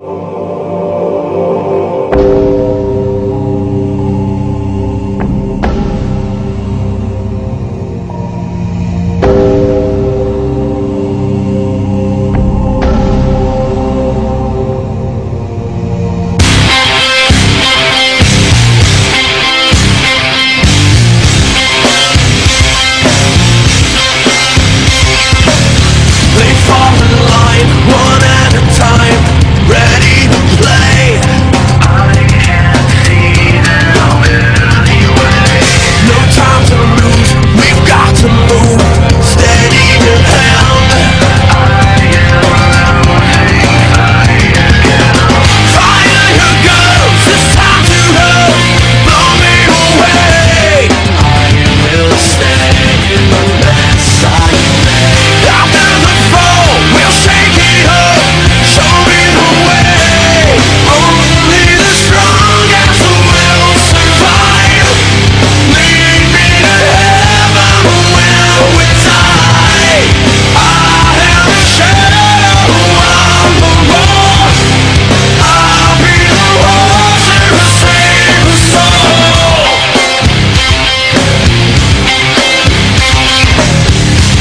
Oh.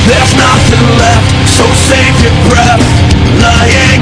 There's nothing left, so save your breath. Lying